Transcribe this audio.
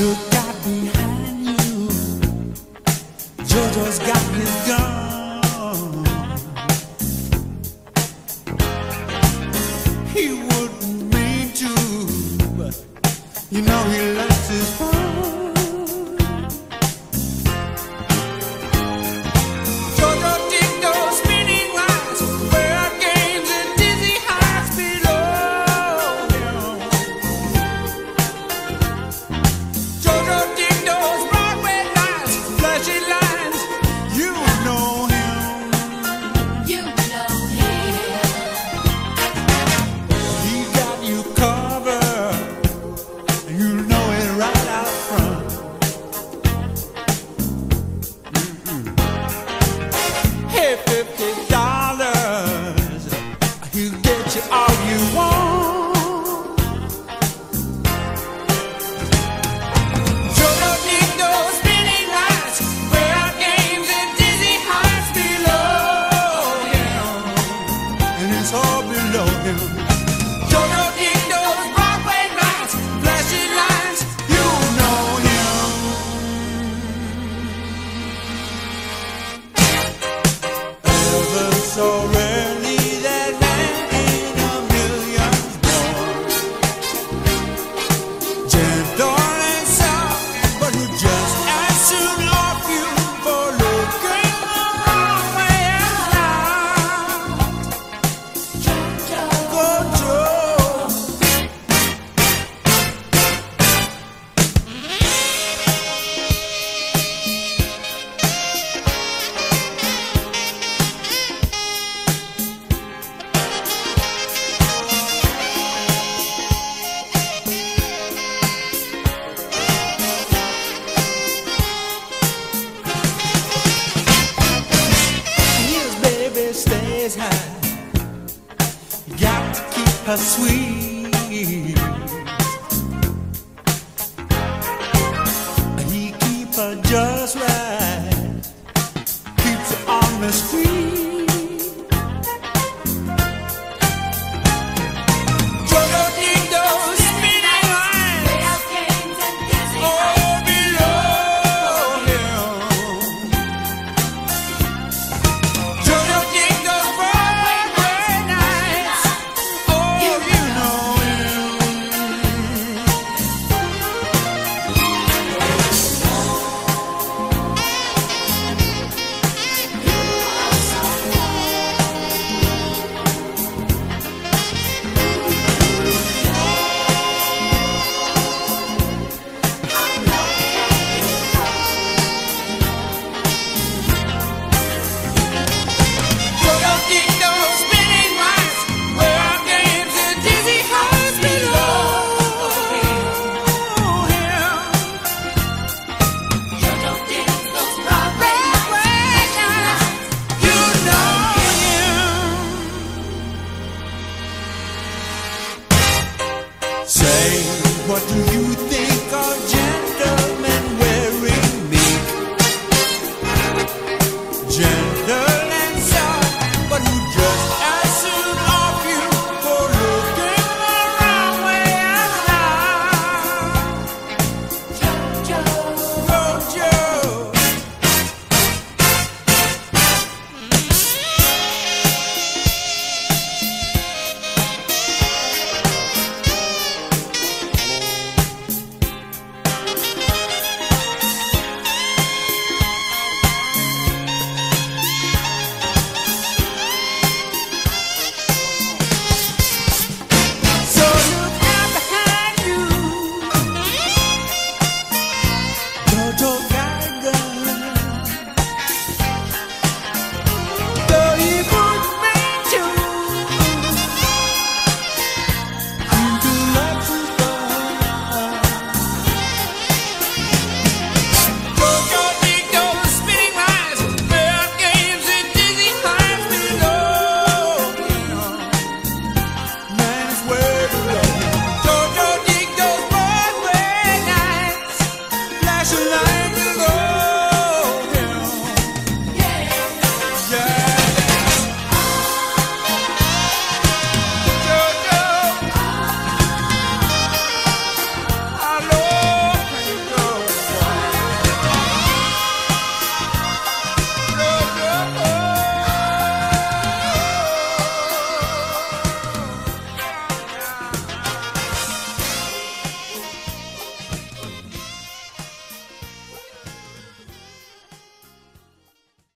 look out behind you. Jojo's got his gun. time. Got to keep her sweet. He keep her just right. What do you